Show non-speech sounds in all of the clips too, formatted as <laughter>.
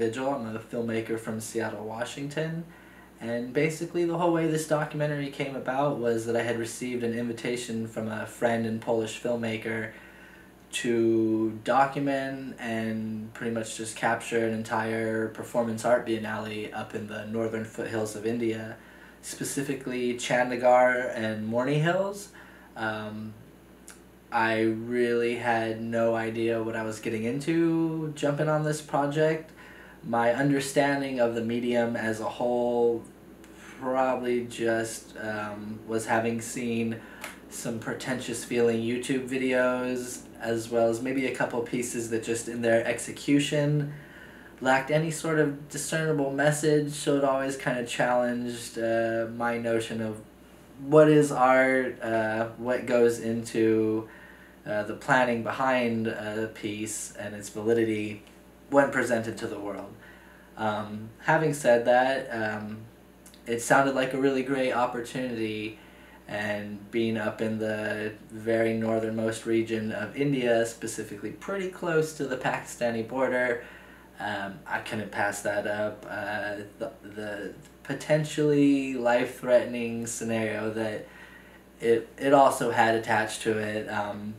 Vigil. I'm a filmmaker from Seattle, Washington. And basically, the whole way this documentary came about was that I had received an invitation from a friend and Polish filmmaker to document and pretty much just capture an entire performance art biennale up in the northern foothills of India, specifically Chandigarh and Morni Hills. Um, I really had no idea what I was getting into jumping on this project. My understanding of the medium as a whole probably just um, was having seen some pretentious feeling YouTube videos as well as maybe a couple pieces that just in their execution lacked any sort of discernible message. So it always kind of challenged uh, my notion of what is art uh, what goes into uh, the planning behind a piece and its validity when presented to the world um, having said that um, it sounded like a really great opportunity and being up in the very northernmost region of India, specifically pretty close to the Pakistani border, um, I couldn't pass that up. Uh, the, the potentially life-threatening scenario that it, it also had attached to it um,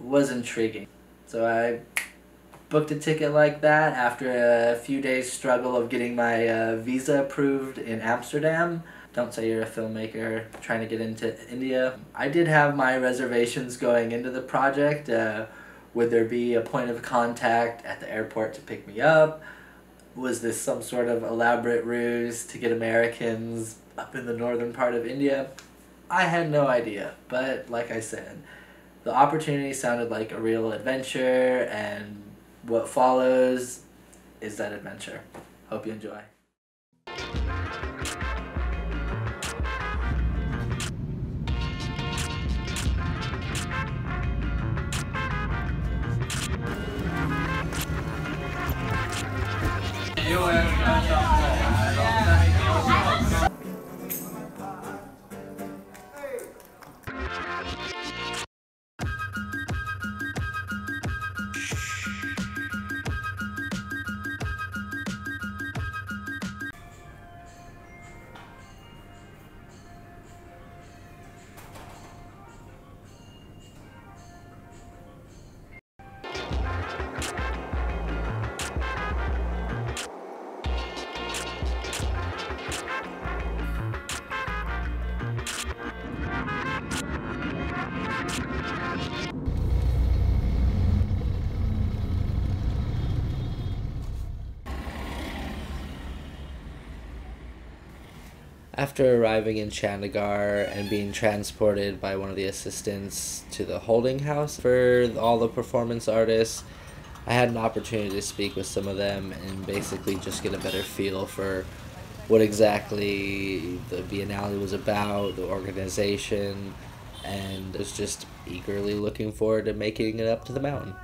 was intriguing. So I booked a ticket like that after a few days struggle of getting my uh, visa approved in Amsterdam don't say you're a filmmaker trying to get into India. I did have my reservations going into the project. Uh, would there be a point of contact at the airport to pick me up? Was this some sort of elaborate ruse to get Americans up in the northern part of India? I had no idea, but like I said, the opportunity sounded like a real adventure, and what follows is that adventure. Hope you enjoy. After arriving in Chandigarh and being transported by one of the assistants to the holding house for all the performance artists, I had an opportunity to speak with some of them and basically just get a better feel for what exactly the Biennale was about, the organization, and was just eagerly looking forward to making it up to the mountain.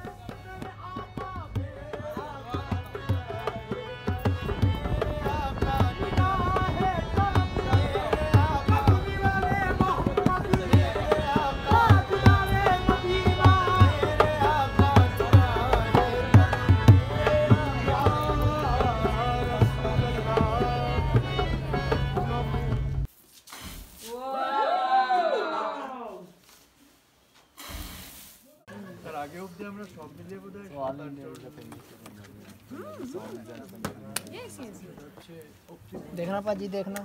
আমরা সব মিলিয়ে বোধহয় all India देखना पाजी देखना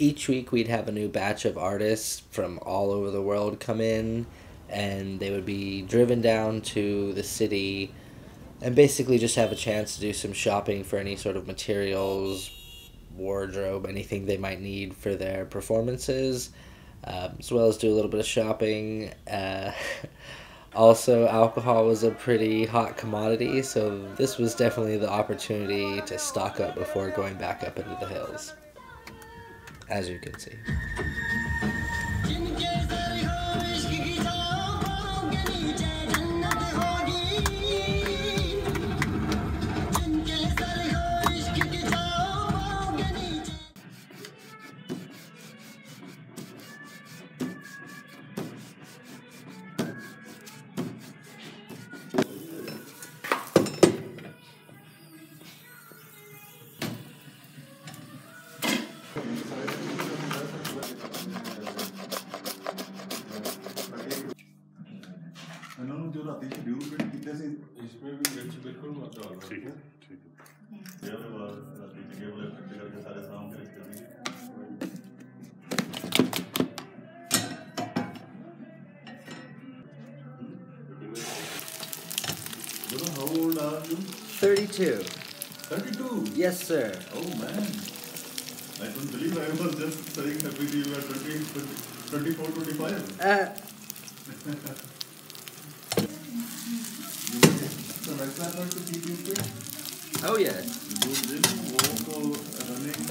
each week we'd have a new batch of artists from all over the world come in, and they would be driven down to the city and basically just have a chance to do some shopping for any sort of materials, wardrobe, anything they might need for their performances, um, as well as do a little bit of shopping. Uh, <laughs> also, alcohol was a pretty hot commodity, so this was definitely the opportunity to stock up before going back up into the hills, as you can see. Sir. Oh man. I don't believe I was just saying happy to you at 20, 20, 24, 25. Uh, <laughs> So like that not to keep you fit? oh, yes. You gym, walk or running?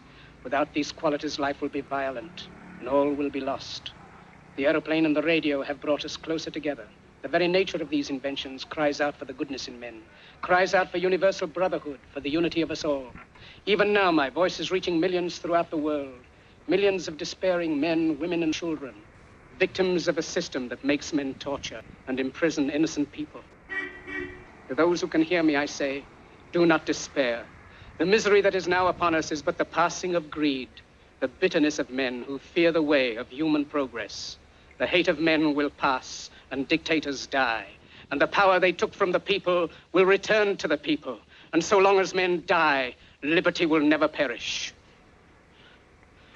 Without these qualities, life will be violent and all will be lost. The aeroplane and the radio have brought us closer together. The very nature of these inventions cries out for the goodness in men, cries out for universal brotherhood, for the unity of us all. Even now, my voice is reaching millions throughout the world, millions of despairing men, women, and children, victims of a system that makes men torture and imprison innocent people. To those who can hear me, I say, do not despair. The misery that is now upon us is but the passing of greed, the bitterness of men who fear the way of human progress. The hate of men will pass and dictators die, and the power they took from the people will return to the people. And so long as men die, liberty will never perish.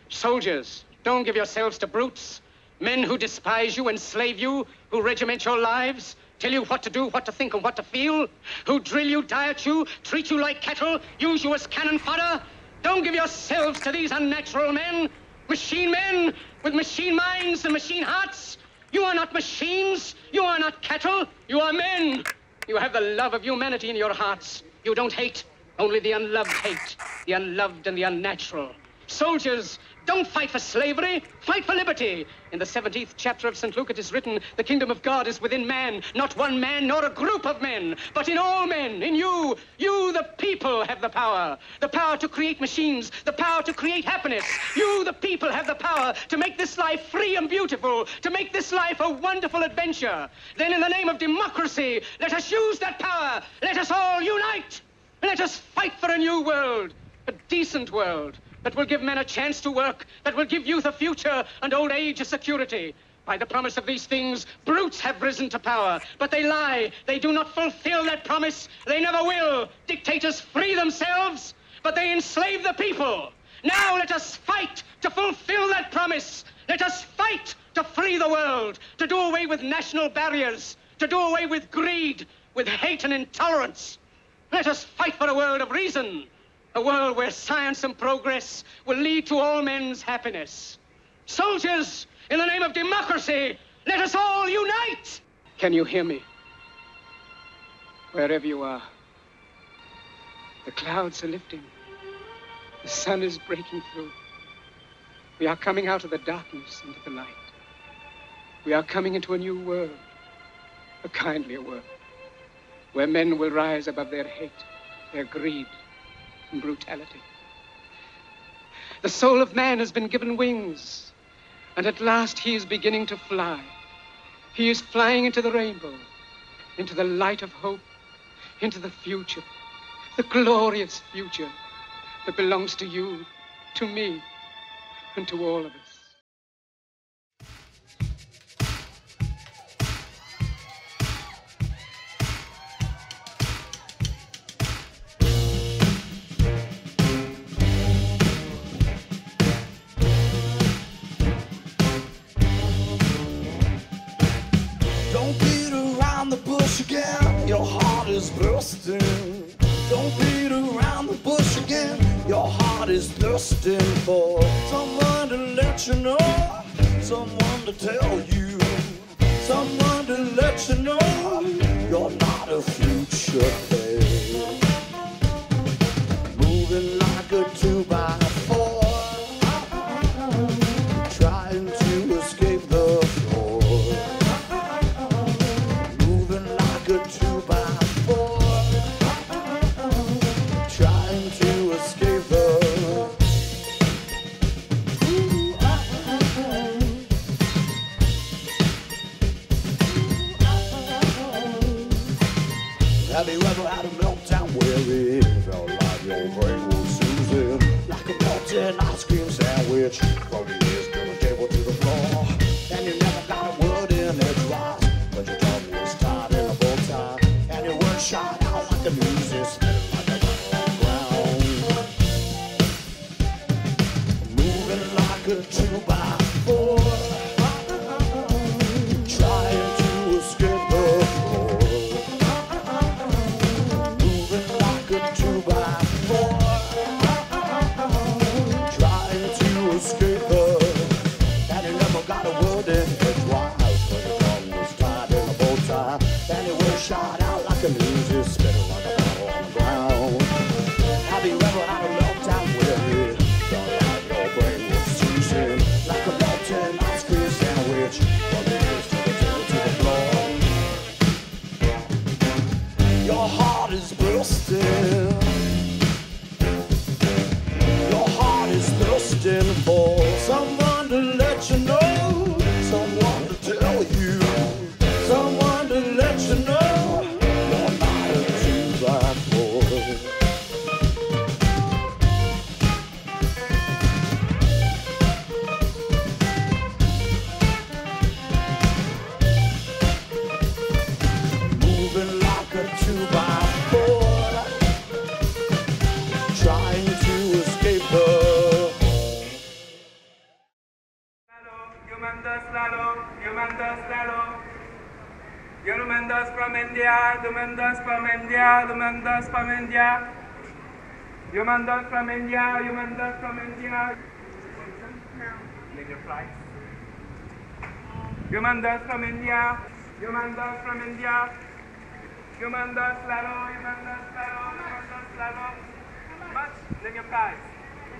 Soldiers, don't give yourselves to brutes. Men who despise you, and enslave you, who regiment your lives, tell you what to do, what to think, and what to feel, who drill you, diet you, treat you like cattle, use you as cannon fodder. Don't give yourselves to these unnatural men, machine men with machine minds and machine hearts. You are not machines. You are not cattle. You are men. You have the love of humanity in your hearts. You don't hate. Only the unloved hate. The unloved and the unnatural. Soldiers, don't fight for slavery. Fight for liberty. In the 17th chapter of St. Luke, it is written, the kingdom of God is within man, not one man nor a group of men, but in all men, in you. You, the people, have the power. The power to create machines, the power to create happiness. You, the people, have the power to make this life free and beautiful, to make this life a wonderful adventure. Then, in the name of democracy, let us use that power. Let us all unite. Let us fight for a new world, a decent world that will give men a chance to work, that will give youth a future and old age a security. By the promise of these things, brutes have risen to power. But they lie. They do not fulfill that promise. They never will. Dictators free themselves, but they enslave the people. Now let us fight to fulfill that promise. Let us fight to free the world, to do away with national barriers, to do away with greed, with hate and intolerance. Let us fight for a world of reason, a world where science and progress will lead to all men's happiness. Soldiers, in the name of democracy, let us all unite! Can you hear me? Wherever you are, the clouds are lifting. The sun is breaking through. We are coming out of the darkness into the light. We are coming into a new world, a kindlier world, where men will rise above their hate, their greed, and brutality. The soul of man has been given wings, and at last he is beginning to fly. He is flying into the rainbow, into the light of hope, into the future, the glorious future that belongs to you, to me, and to all of us. Humandas from India. Humandas from India, Humandas from India. Make your flight. Humandas from India, Humandas from India. Humandas Lalo, Humandas Lalo, Humandas Lalo. Much, name your price.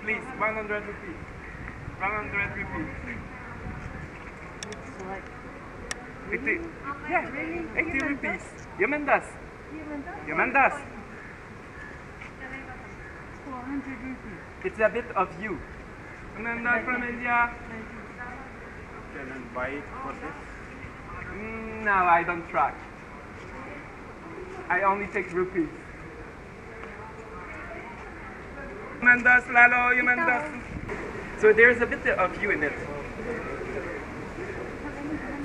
Please, 100 rupees. 100 rupees. 80. Yeah, 80 rupees. Yemendas. Yemendas. 400 rupees. It's a bit of you. Yemendas from India. Can I buy it for this? Mm, no, I don't try. I only take rupees. Yemendas, Lalo, Yemendas. So there's a bit of you in it.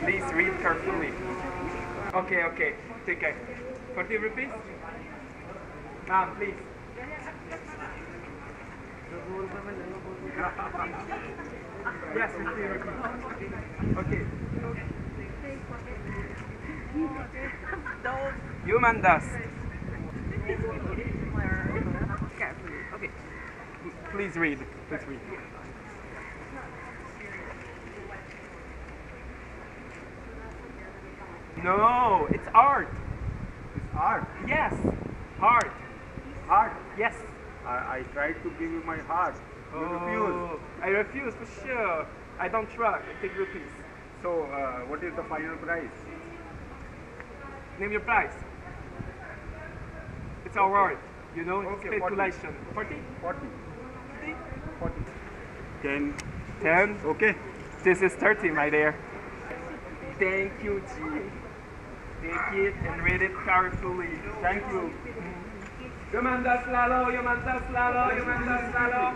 Please read carefully. Okay, okay. Take care. 40 rupees? Ma'am, please. Yes, 50 rupees. Okay. Human dust. Okay. Please read. Please read. No, it's art. It's art. Yes, art. Art. Yes. I, I tried to give you my heart. You refuse. Oh, I refuse for sure. I don't trust. I take rupees. So, uh, what is the final price? Name your price. It's our art. You know, it's Okay, 40. speculation. 40? 40. 50? 40. 10. 10? Okay. This is 30, my dear. Thank you, G. Take it and read it carefully. Thank you. یمن دست لالا یمن دست لالا دست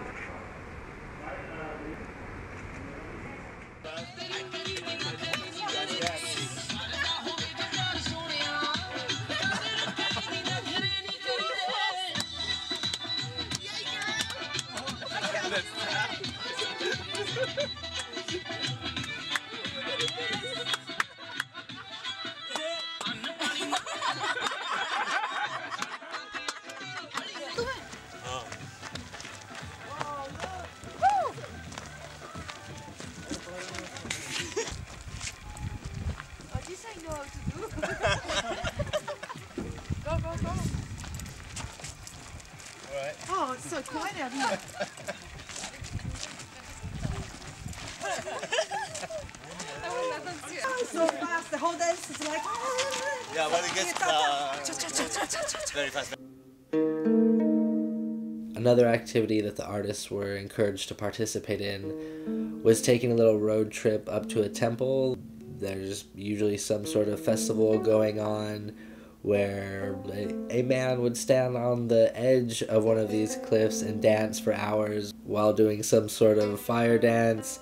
activity that the artists were encouraged to participate in was taking a little road trip up to a temple. There's usually some sort of festival going on where a, man would stand on the edge of one of these cliffs and dance for hours while doing some sort of fire dance.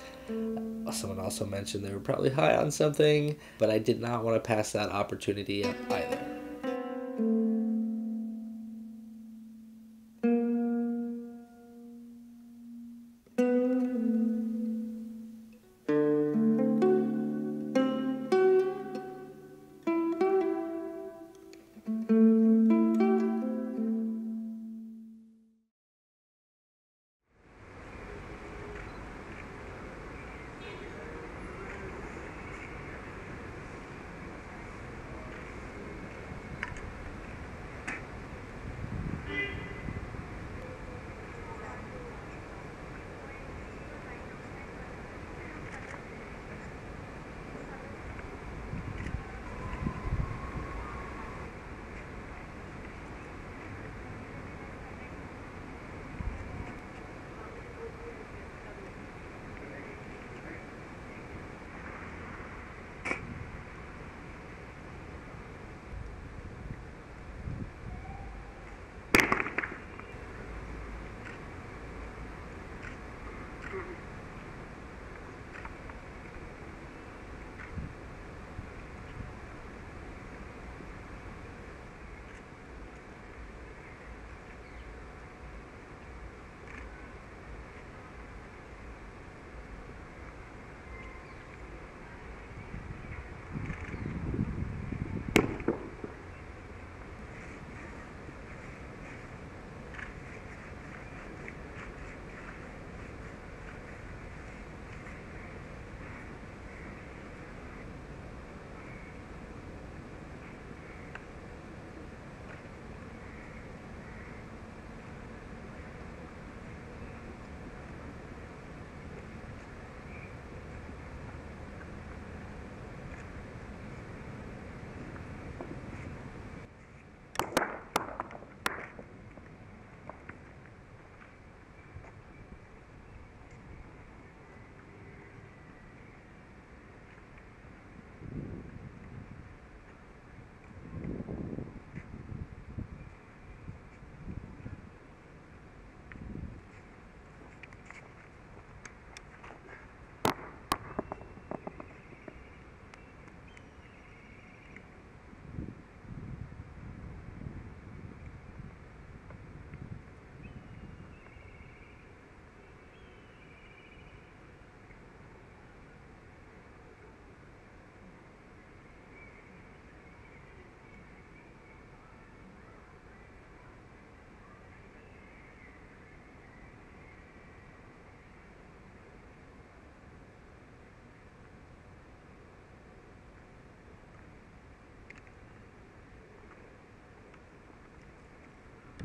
Someone also mentioned they were probably high on something, but I did not want to pass that opportunity up either.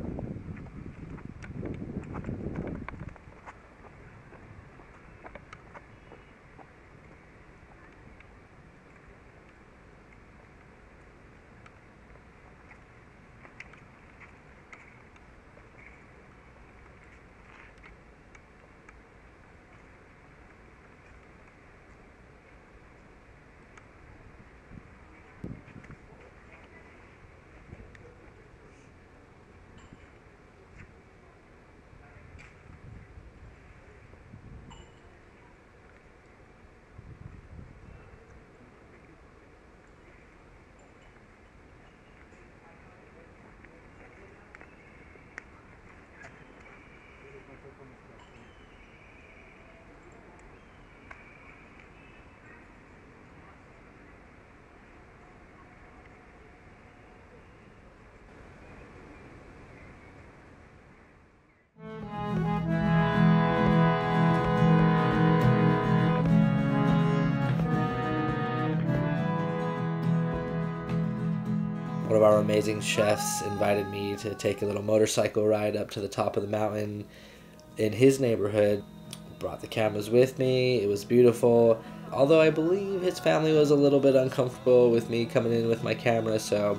One of amazing chefs invited me to take a little motorcycle ride up to the top of the mountain in his neighborhood. Brought the cameras with me. It was beautiful. Although I believe his family was a little bit uncomfortable with me coming in with my camera, so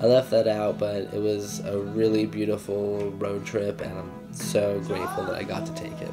I left that out, but it was a really beautiful road trip, and I'm so grateful that I got to take it.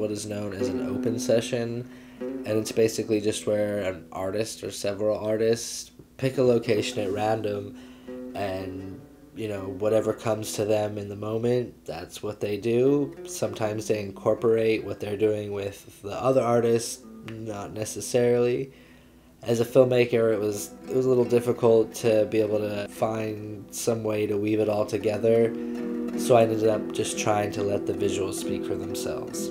What is known as an open session, and it's basically just where an artist or several artists pick a location at random and you know whatever comes to them in the moment that's what they do. Sometimes they incorporate what they're doing with the other artists not necessarily. As a filmmaker it was it was a little difficult to be able to find some way to weave it all together so i ended up just trying to let the visuals speak for themselves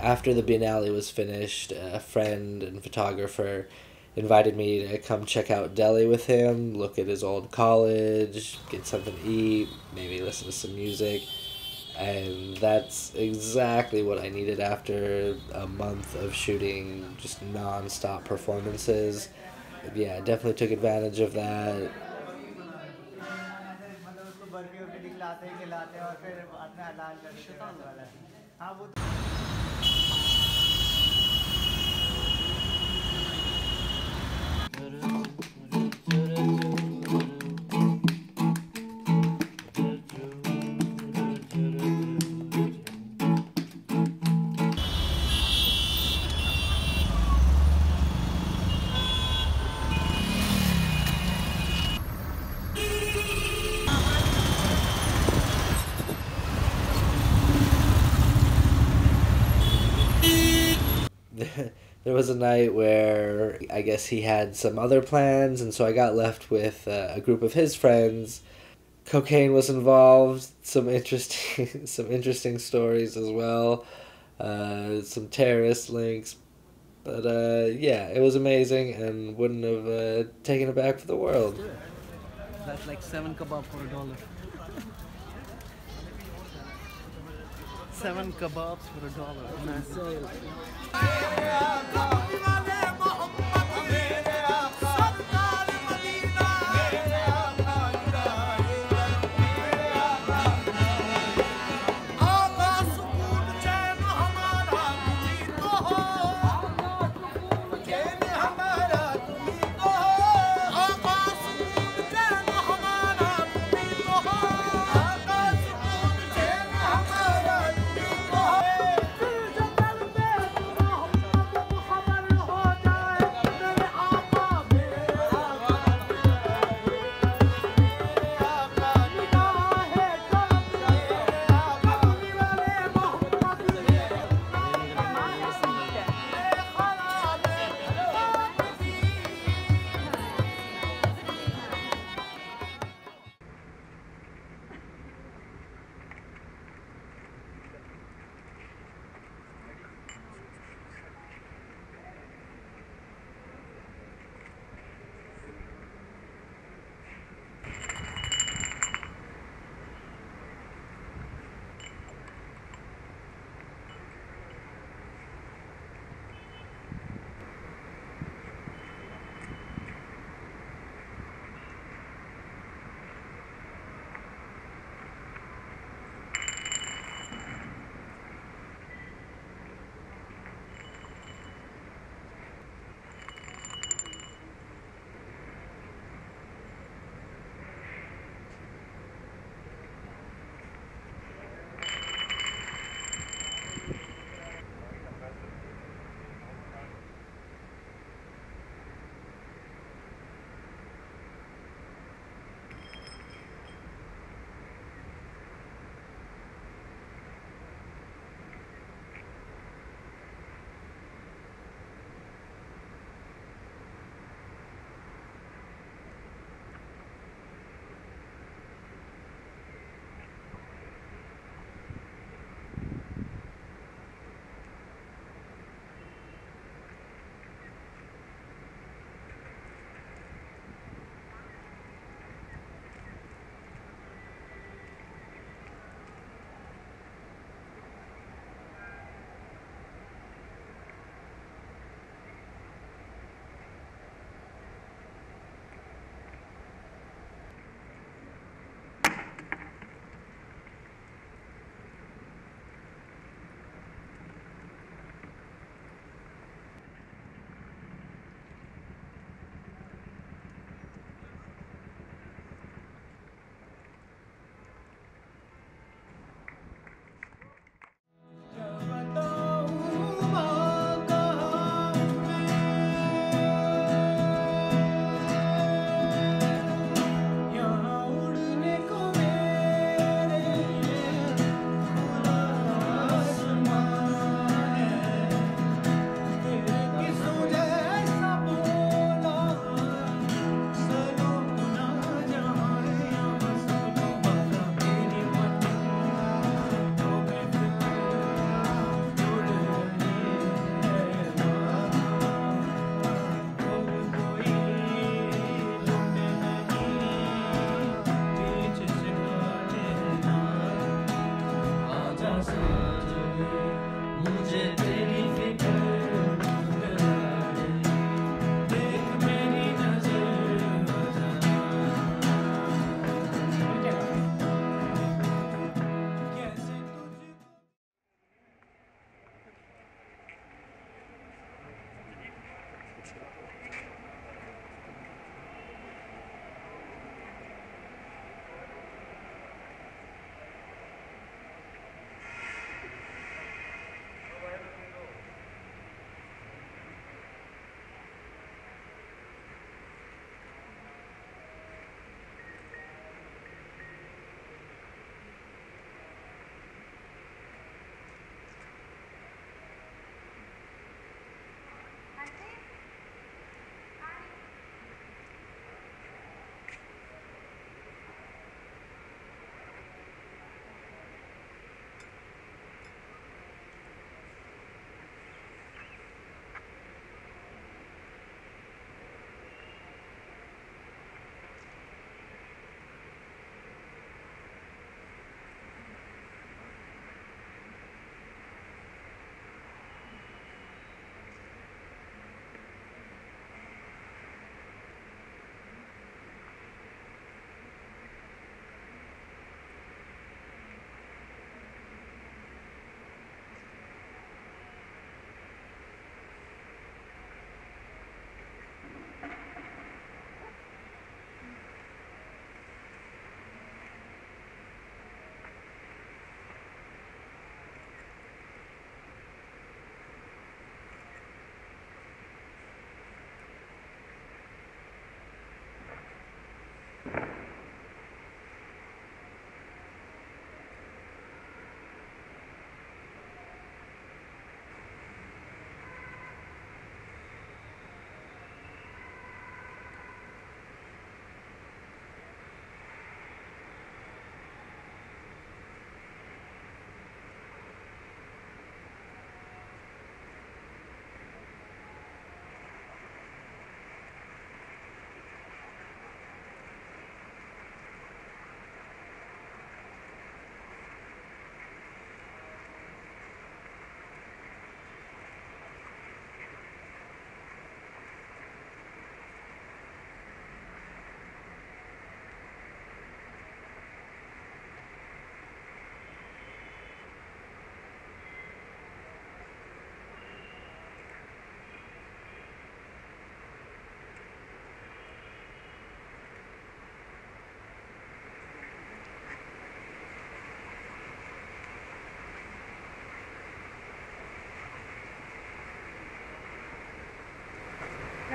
after the Biennale was finished, a friend and photographer invited me to come check out Delhi with him, look at his old college, get something to eat, maybe listen to some music. And that's exactly what I needed after a month of shooting just non stop performances. Yeah, I definitely took advantage of that. る。の was a night where I guess he had some other plans, and so I got left with uh, a group of his friends. Cocaine was involved. Some interesting, <laughs> some interesting stories as well. Uh, some terrorist links, but uh, yeah, it was amazing, and wouldn't have uh, taken it back for the world. That's like seven kebab for a dollar. Seven kebabs for a dollar.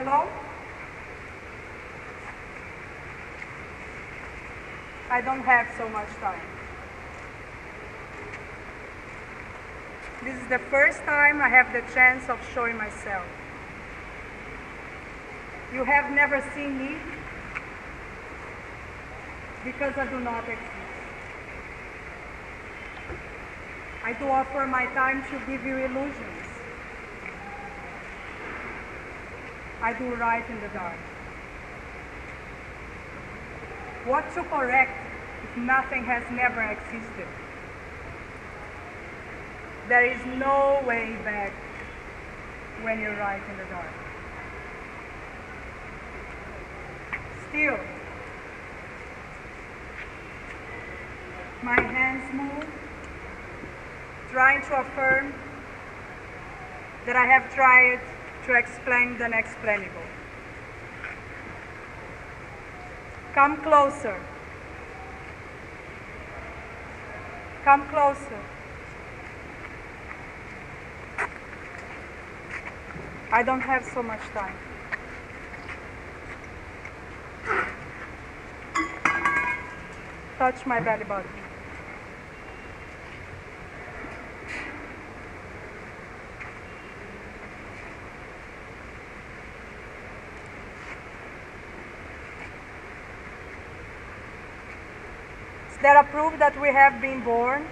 Hello? I don't have so much time. This is the first time I have the chance of showing myself. You have never seen me because I do not exist. I do offer my time to give you illusions. I do right in the dark. What to correct if nothing has never existed? There is no way back when you're right in the dark. Still, my hands move, trying to affirm that I have tried to explain the unexplainable. Come closer. Come closer. I don't have so much time. Touch my belly button. That proof that we have been born?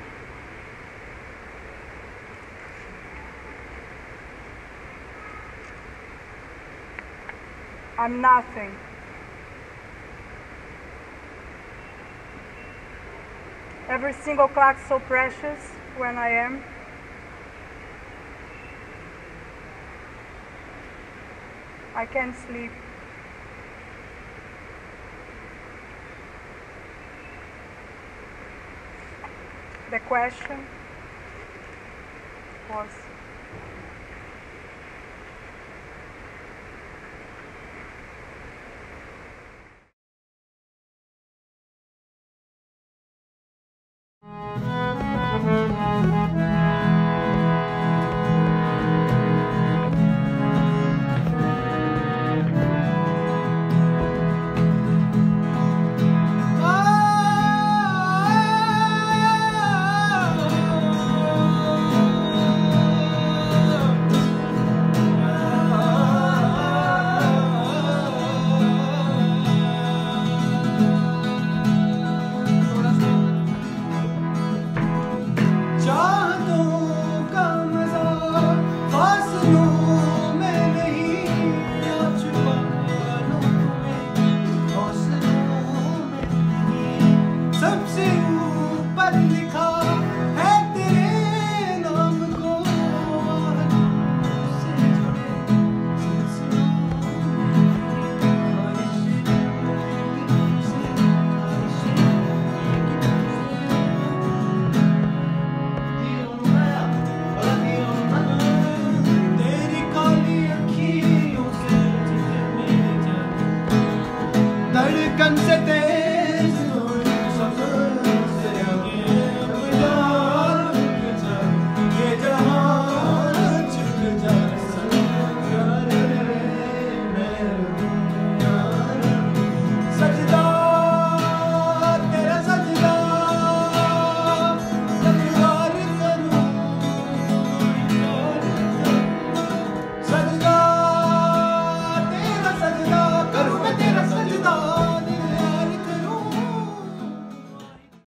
I'm nothing. Every single clock so precious when I am. I can't sleep. The question was